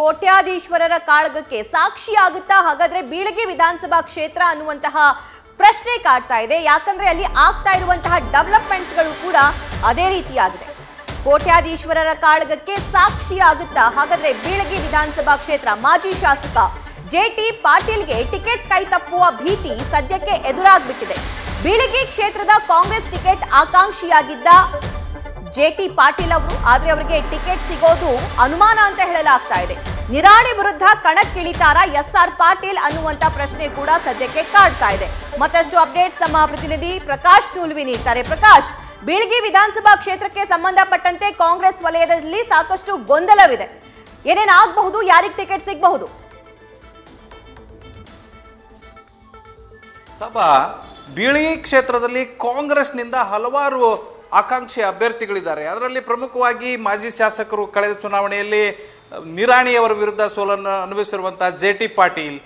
ಕೋಟ್ಯಾಧೀಶ್ವರರ ಕಾಳಗಕ್ಕೆ ಸಾಕ್ಷಿಯಾಗುತ್ತಾ ಹಾಗಾದ್ರೆ ಬೀಳಗಿ ವಿಧಾನಸಭಾ ಕ್ಷೇತ್ರ ಅನ್ನುವಂತಹ ಪ್ರಶ್ನೆ ಕಾಡ್ತಾ ಇದೆ. ಯಾಕಂದ್ರೆ ಅಲ್ಲಿ ಆಗ್ತಾ ಇರುವಂತಹ ಡೆವಲಪ್ಮೆಂಟ್ಸ್ಗಳು ಕೂಡ ಅದೇ ರೀತಿಯಾಗಿದೆ. ಕೋಟ್ಯಾಧೀಶ್ವರರ ಕಾಳಗಕ್ಕೆ ಸಾಕ್ಷಿಯಾಗುತ್ತಾ ಹಾಗಾದ್ರೆ ಬೀಳಗಿ ವಿಧಾನಸಭಾ ಕ್ಷೇತ್ರ ಮಾಜಿ ಶಾಸಕ ಜೆ ಟಿ ಪಾಟೀಲ್ಗೆ ಟಿಕೆಟ್ ಕೈ ತಪ್ಪುವ ಭೀತಿ ಸದ್ಯಕ್ಕೆ ಎದುರಾಗ್ಬಿಟ್ಟಿದೆ. ಬೀಳಗಿ ಕ್ಷೇತ್ರದ ಕಾಂಗ್ರೆಸ್ ಟಿಕೆಟ್ ಆಕಾಂಕ್ಷಿಯಾಗಿದ್ದ ಜೆ ಟಿ ಪಾಟೀಲ್ ಅವರು, ಆದ್ರೆ ಅವರಿಗೆ ಟಿಕೆಟ್ ಸಿಗೋದು ಅನುಮಾನ ಅಂತ ಹೇಳಲಾಗ್ತಾ ಇದೆ. ನಿರಾಣಿ ವಿರುದ್ಧ ಕಣಕ್ಕಿಳಿತಾರ ಎಸ್ ಆರ್ ಪಾಟೀಲ್ ಅನ್ನುವಂತ ಪ್ರಶ್ನೆ ಕೂಡ ಸದ್ಯಕ್ಕೆ ಕಾಡ್ತಾ ಇದೆ. ಮತ್ತಷ್ಟು ಅಪ್ಡೇಟ್ಸ್ ನಮ್ಮ ಪ್ರತಿನಿಧಿ ಪ್ರಕಾಶ್ ನೂಲ್ವಿ ನೀಡ್ತಾರೆ. ಪ್ರಕಾಶ್, ಬೀಳ್ಗಿ ವಿಧಾನಸಭಾ ಕ್ಷೇತ್ರಕ್ಕೆ ಸಂಬಂಧಪಟ್ಟಂತೆ ಕಾಂಗ್ರೆಸ್ ವಲಯದಲ್ಲಿ ಸಾಕಷ್ಟು ಗೊಂದಲವಿದೆ. ಏನೇನಾಗಬಹುದು ಯಾರಿಗೆ ಟಿಕೆಟ್ ಸಿಗಬಹುದು? ಸಭಾ, ಬೀಳಗಿ ಕ್ಷೇತ್ರದಲ್ಲಿ ಕಾಂಗ್ರೆಸ್ನಿಂದ ಹಲವಾರು ಆಕಾಂಕ್ಷಿ ಅಭ್ಯರ್ಥಿಗಳಿದ್ದಾರೆ. ಅದರಲ್ಲಿ ಪ್ರಮುಖವಾಗಿ ಮಾಜಿ ಶಾಸಕರು ಕಳೆದ ಚುನಾವಣೆಯಲ್ಲಿ ನಿರಾಣಿಯವರ ವಿರುದ್ಧ ಸೋಲನ್ನು ಅನುಭವಿಸಿರುವಂತಹ J T Patil,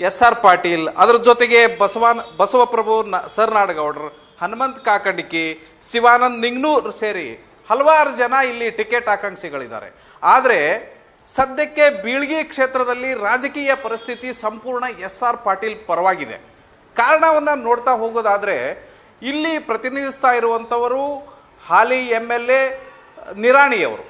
S R Patil, ಅದರ ಜೊತೆಗೆ ಬಸವಾನ್, ಬಸವಪ್ರಭು ನ, ಸರ್ ನಾಡಗೌಡರು, ಹನುಮಂತ್ ಕಾಕಂಡಿಕಿ ಶಿವಾನಂದ್ ನಿಂಗ್ನೂರ್ ಸೇರಿ ಹಲವಾರು ಜನ ಇಲ್ಲಿ ಟಿಕೆಟ್ ಆಕಾಂಕ್ಷಿಗಳಿದ್ದಾರೆ. ಆದರೆ ಸದ್ಯಕ್ಕೆ ಬೀಳ್ಗಿ ಕ್ಷೇತ್ರದಲ್ಲಿ ರಾಜಕೀಯ ಪರಿಸ್ಥಿತಿ ಸಂಪೂರ್ಣ ಎಸ್ ಆರ್ ಪಾಟೀಲ್ ಪರವಾಗಿದೆ. ಕಾರಣವನ್ನು ನೋಡ್ತಾ ಹೋಗೋದಾದರೆ, ಇಲ್ಲಿ ಪ್ರತಿನಿಧಿಸ್ತಾ ಇರುವಂಥವರು ಹಾಲಿ ಎಂ ಎಲ್ ಎ ನಿರಾಣಿಯವರು.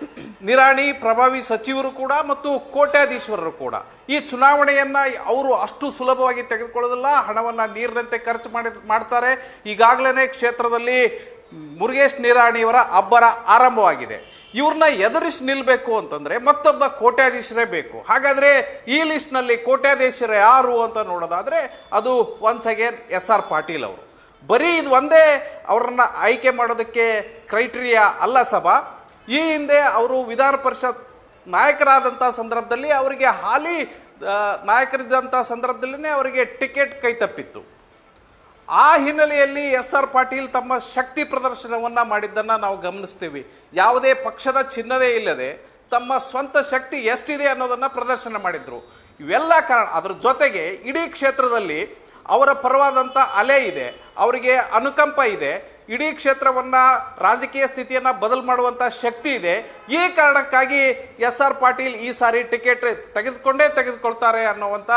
ನಿರಾಣಿ ಪ್ರಭಾವಿ ಸಚಿವರು ಕೂಡ ಮತ್ತು ಕೋಟ್ಯಾಧೀಶ್ವರರು ಕೂಡ. ಈ ಚುನಾವಣೆಯನ್ನು ಅವರು ಅಷ್ಟು ಸುಲಭವಾಗಿ ತೆಗೆದುಕೊಳ್ಳೋದಿಲ್ಲ. ಹಣವನ್ನು ನೀರಿನಂತೆ ಖರ್ಚು ಮಾಡಿ, ಮಾಡ್ತಾರೆ. ಈಗಾಗಲೇ ಕ್ಷೇತ್ರದಲ್ಲಿ ಮುರುಗೇಶ್ ನಿರಾಣಿಯವರ ಅಬ್ಬರ ಆರಂಭವಾಗಿದೆ. ಇವ್ರನ್ನ ಎದುರಿಸಿ ನಿಲ್ಲಬೇಕು ಅಂತಂದ್ರೆ ಮತ್ತೊಬ್ಬ ಕೋಟ್ಯಾಧೀಶರೇ ಬೇಕು. ಹಾಗಾದ್ರೆ ಈ ಲಿಸ್ಟ್ನಲ್ಲಿ ಕೋಟ್ಯಾಧೀಶರು ಯಾರು ಅಂತ ನೋಡೋದಾದ್ರೆ ಅದು once again S R Patil ಅವರು. ಬರೀ ಇದು ಒಂದೇ ಅವ್ರನ್ನ ಆಯ್ಕೆ ಮಾಡೋದಕ್ಕೆ ಕ್ರೈಟೀರಿಯಾ ಅಲ್ಲ ಸಭಾ. ಈ ಹಿಂದೆ ಅವರು ವಿಧಾನ ಪರಿಷತ್ ನಾಯಕರಾದಂಥ ಸಂದರ್ಭದಲ್ಲಿ ಅವರಿಗೆ ಹಾಲಿ ನಾಯಕರಿದ್ದಂಥ ಸಂದರ್ಭದಲ್ಲೇ ಅವರಿಗೆ ಟಿಕೆಟ್ ಕೈ ತಪ್ಪಿತ್ತು. ಆ ಹಿನ್ನೆಲೆಯಲ್ಲಿ ಎಸ್ ಆರ್ ಪಾಟೀಲ್ ತಮ್ಮ ಶಕ್ತಿ ಪ್ರದರ್ಶನವನ್ನು ಮಾಡಿದ್ದನ್ನು ನಾವು ಗಮನಿಸ್ತೀವಿ. ಯಾವುದೇ ಪಕ್ಷದ ಚಿಹ್ನದೇ ಇಲ್ಲದೆ ತಮ್ಮ ಸ್ವಂತ ಶಕ್ತಿ ಎಷ್ಟಿದೆ ಅನ್ನೋದನ್ನು ಪ್ರದರ್ಶನ ಮಾಡಿದರು. ಇವೆಲ್ಲ ಕಾರಣ, ಅದರ ಜೊತೆಗೆ ಇಡೀ ಕ್ಷೇತ್ರದಲ್ಲಿ ಅವರ ಪರವಾದಂಥ ಅಲೆ ಇದೆ, ಅವರಿಗೆ ಅನುಕಂಪ ಇದೆ, ಇಡೀ ಕ್ಷೇತ್ರವನ್ನು ರಾಜಕೀಯ ಸ್ಥಿತಿಯನ್ನು ಬದಲು ಮಾಡುವಂಥ ಶಕ್ತಿ ಇದೆ. ಈ ಕಾರಣಕ್ಕಾಗಿ ಎಸ್ ಆರ್ ಪಾಟೀಲ್ ಈ ಸಾರಿ ಟಿಕೆಟ್ ತೆಗೆದುಕೊಂಡೇ ತೆಗೆದುಕೊಳ್ತಾರೆ ಅನ್ನುವಂಥ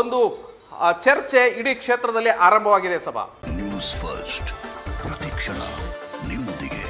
ಒಂದು ಚರ್ಚೆ ಇಡೀ ಕ್ಷೇತ್ರದಲ್ಲಿ ಆರಂಭವಾಗಿದೆ ಸಭಾ. ನ್ಯೂಸ್ ಫಸ್ಟ್ ಪ್ರತಿಕ್ಷಣ ನಿಮ್ಮೊಂದಿಗೆ.